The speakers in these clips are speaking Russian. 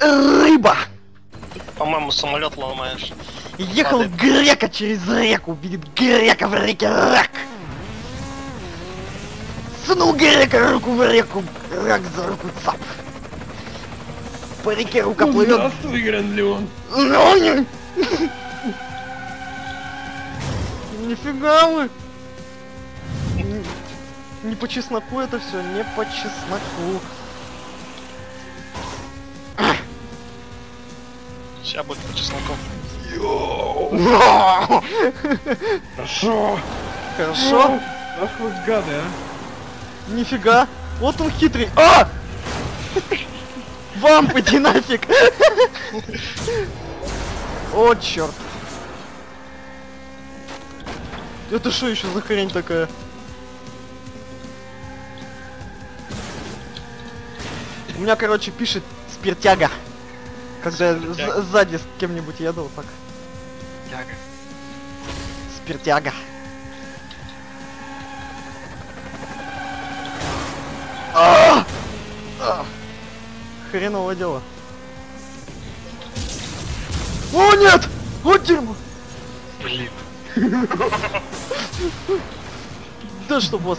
рыба! По-моему, самолет ломаешь. Ехал Падает. грека через реку, видит грека в реке рак. Сунул грека руку в реку, рак за руку цап. По реке рука Ну, плывет. Здравствуй, Грандлеон. Ну, не... Нифига вы! Не по чесноку это все, не по чесноку. Сейчас будет по чесноку. Йоу. Хорошо. Хорошо? Ах вы гады, а. Нифига. Вот он хитрый. А! Вам поди нафиг! О, черт. Это что еще за хрень такая? У меня, короче, пишет спиртяга. Когда я сзади с кем-нибудь еду, так. Тяга. Спиртяга. А! А! Хреново дело. О, нет! Вот дерьмо! Блин. Да что, босс?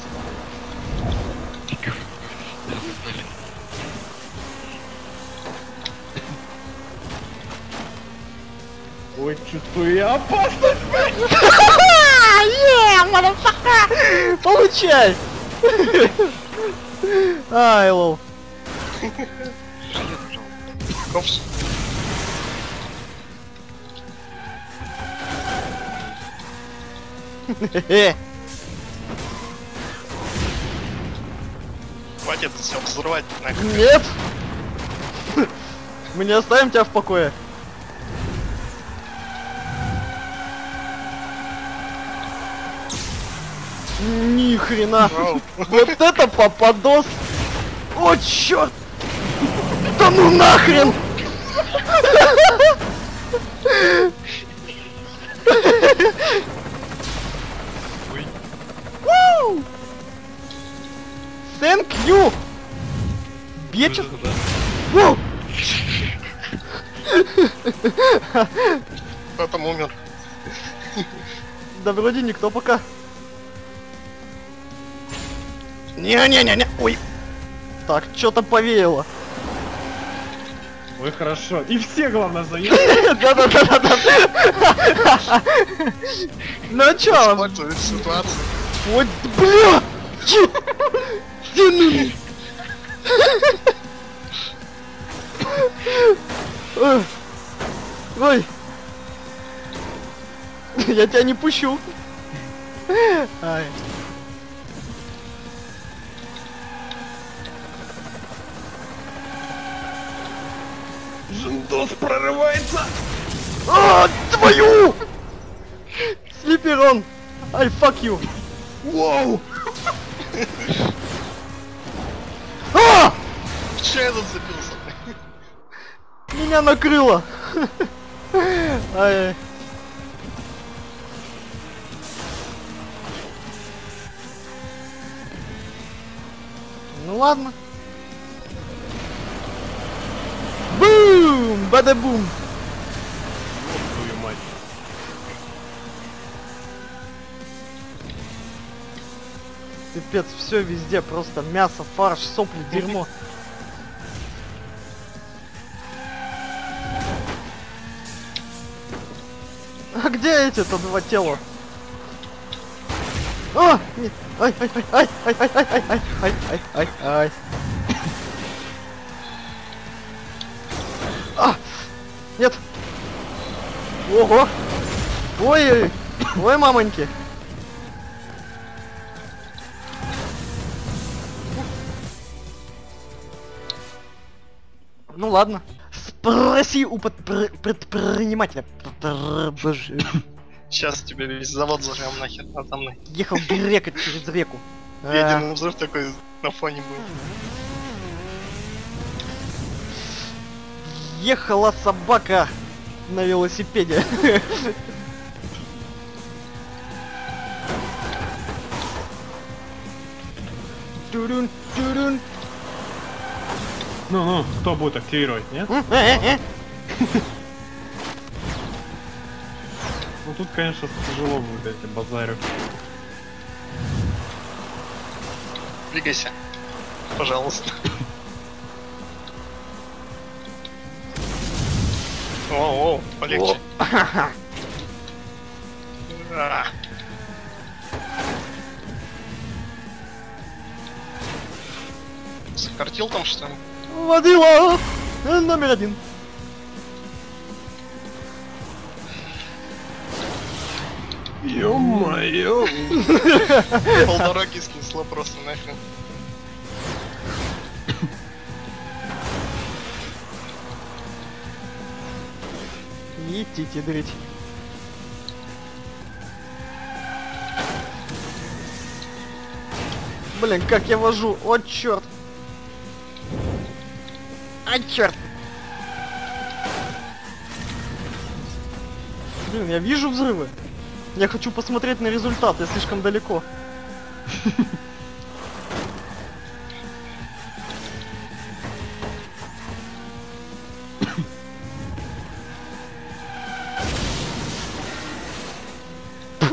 Ой, чувствую я опасность. Е, мадафака! Получай! Ай, лол. Хе-хе. Хватит все взрывать нахер. Нет! Мы не оставим тебя в покое. Ни хрена. Вот это попадос! О, черт! Да ну нахрен! Thank you! Бичет? Ву! Кто там умер? Да вроде никто пока. Не-не-не-не. Ой. Так, что-то повеяло. Ой, хорошо. И все, главное, заехали. Да-да-да-да-да. Ну чё? Использует ситуацию. Вот, бля! Ну. Ой. Ой. Я тебя не пущу. Ай. Жендос прорывается! А, твою! Слиперон! I fuck you! Вау! А! В чай зацепился. Меня накрыло. Ай. Ну ладно. Бада-бум! Твою мать. Пипец, все везде, просто мясо, фарш, сопли, дерьмо. А где эти-то два тела? А! Нет! Ай, ай, ай, ай, ай, ай, ай, ай, ай, ай, ай, ай. Нет! Ого! Ой, ой, мамоньки! Ну ладно. Спроси у подпр- предпринимателя. Сейчас тебе весь завод зажмем нахер атомный. Ехал грека через реку. А, Ядерный взрыв такой на фоне был. Ехала собака на велосипеде. Тюрюн, тюрюн. Ну-ну, кто будет активировать, нет? Ну тут, конечно, тяжело будет, тебе базарю. Двигайся. Пожалуйста. О, о, полегче. А. Сократил там что ли? Водила э, номер один. Ё-моё! Полдороги снесло просто нахрен. Идите дрыть. Блин, как я вожу. О, черт. А, черт. Блин, я вижу взрывы. Я хочу посмотреть на результат, я слишком далеко.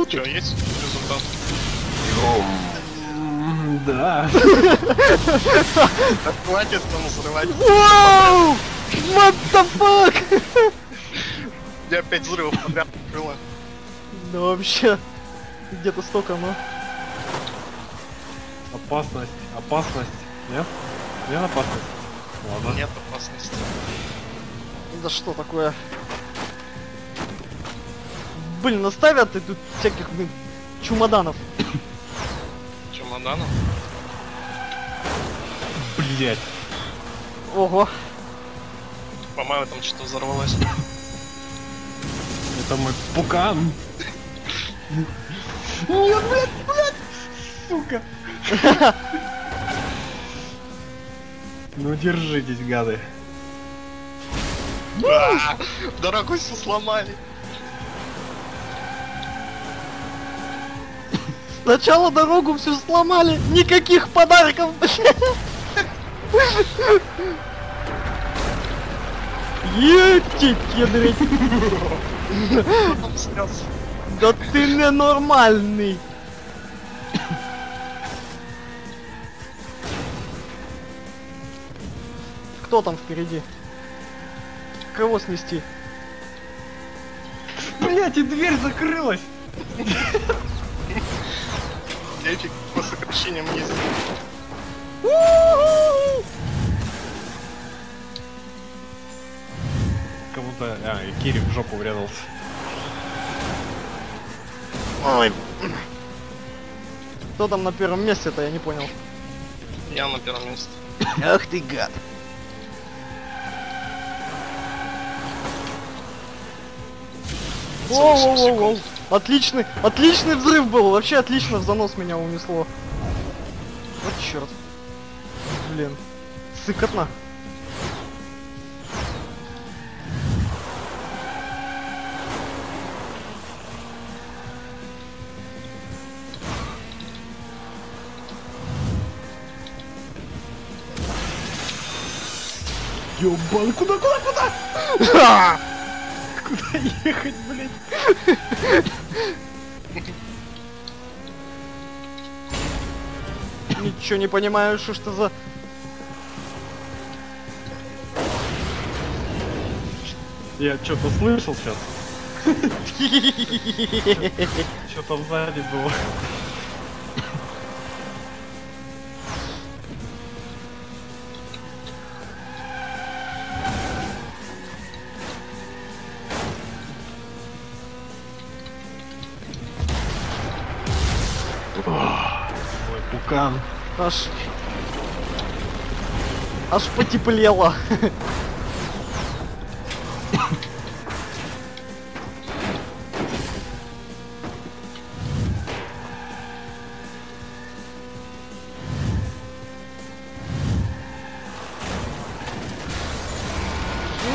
Че, есть результат? Да. Хватит там взрывать. Вау! What the fuck? Я опять взрывов подряд открыла. Да вообще, где-то столько, но... Опасность, опасность. Нет? Нет опасность? Ладно. Нет опасности. Да что такое? Блин, наставят и тут всяких, блин, чемоданов. Чемоданом? Блять. Ого. По-моему, там что-то взорвалось. Это мой пукан. Нет, блядь, блядь, сука. Ну держитесь, гады. Дорогу все сломали. Сначала дорогу всю сломали, никаких подарков. Ети, кедрить. Потом снес. Да ты ненормальный. Кто там впереди? Кого снести? Блять, и дверь закрылась. Девчик по сокращениям. У-у-у! Кому-то... А, и Кири в жопу врезался. Ой. Кто там на первом месте-то, я не понял. Я на первом месте. Ах ты гад. Целых семь Воу-воу-воу. секунд. Отличный, отличный взрыв был. Вообще отлично в занос меня унесло. Вот черт. Блин. Сыкотно. Ёбан, куда, куда, куда? Куда ехать, блять? Ничего не понимаю, что что за... Я что-то слышал сейчас. Что там сзади было? Ой, пукан. Аж... Аж потеплело.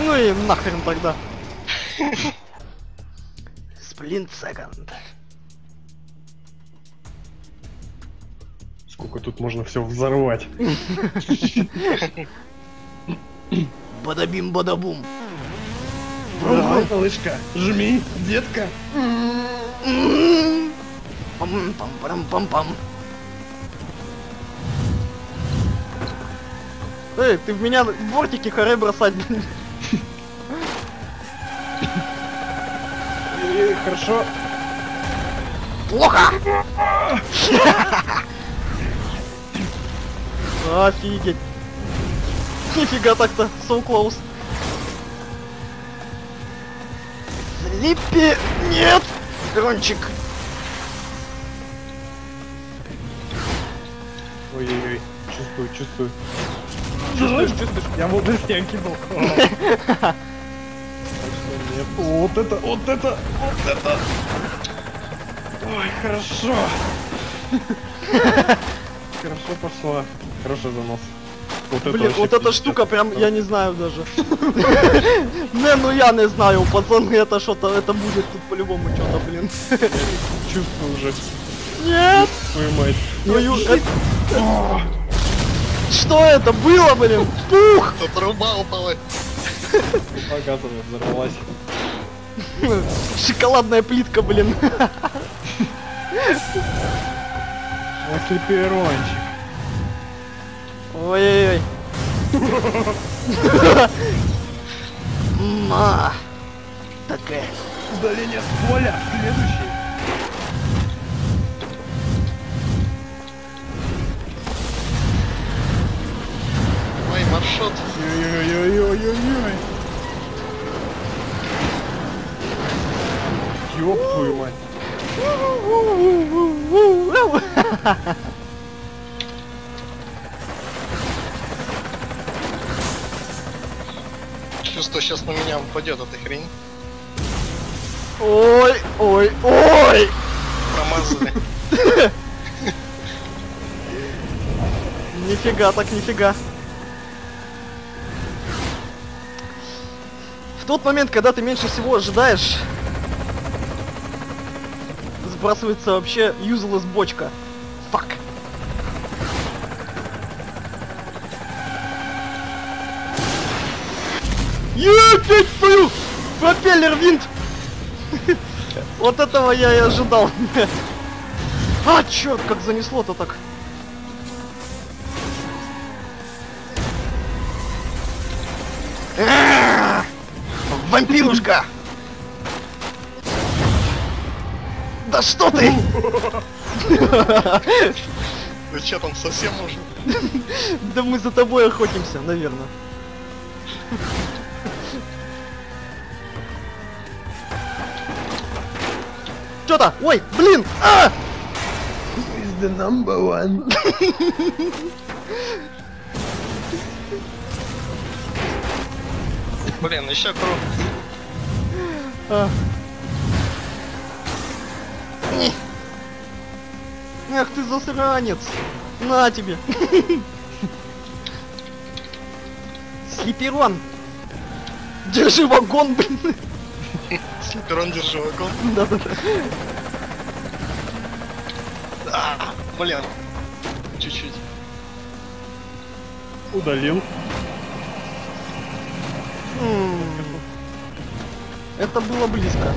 Ну и нахрен тогда. Сплинт секонд. Сколько тут можно все взорвать. Бадабим-бадабум. Давай, малышка, жми, детка. Пам-пам-парам-пам-пам. Эй, ты в меня бортики харе бросать. Ой-ой-ой, Хорошо. Плохо! Офигеть. Нифига так-то, so close. Слиппи, нет! Рончик. Ой-ой-ой. Чувствую, чувствую. Чувствуешь, чувствуешь? Я вот на стенки был. Вот это, вот это, вот это. Ой, хорошо. Хорошо пошла. Хороший занос. Вот это Блин, вообще вот эта пиздец. штука прям, я не знаю даже. Не, ну я не знаю, пацаны, это что-то, это будет тут по-любому что-то, блин. Чувствую уже. Нет! Твою мать. Твою... Это- Что это было, блин? Пух! Тут труба упала. Труба газовая взорвалась. Шоколадная плитка, блин. Если перончик. Ой-ой-ой. Ма. Такая. Удаление с поля. Следующий. Мой маршрут. Ой-ой-ой-ой-ой-ой. Ёб твою мать. Чувствую, сейчас на меня упадет эта хрень. Ой, ой, ой! Промазали. Нифига так, нифига. В тот момент, когда ты меньше всего ожидаешь, сбрасывается вообще useless бочка. Фак. Ебать твою! Пропеллер винт! Вот этого я и ожидал. А, черт, как занесло-то так. Вампирушка! Да что ты? Вы что там совсем уже? Да мы за тобой охотимся, наверное. Что-то? Ой, блин! А! Is the number one. Блин, еще круг. А. Эх ты засранец! На тебе! Слиперон! Держи вагон, блин! Слиперон держи вагон. Да-да-да. А, блин. Чуть-чуть. Удалил. Это было близко.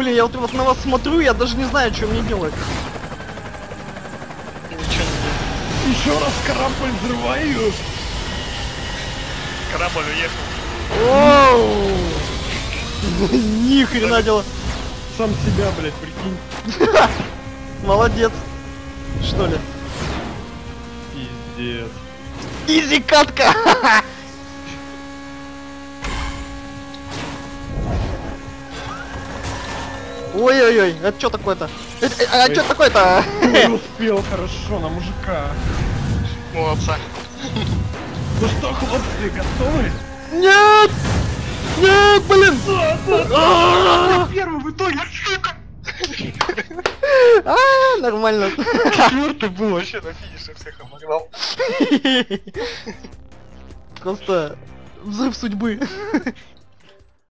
Блин, я вот, вот на вас смотрю, я даже не знаю, что мне делать. Ничего не Еще раз корабль взрываю. Корабль уехал. Оу! Ни хрена дело. Сам себя, блядь, прикинь. Молодец. Что ли? Пиздец. Изи катка! Ой-ой-ой, это что такое-то? Э, э, А что такое-то? Успел хорошо на мужика. Молодца. Ну что, хлопцы, готовы? Нет! Нет, блин! А, Первый в итоге, сука! а, Нормально. Четвертый был вообще на финише всех обогнал. Просто взрыв судьбы.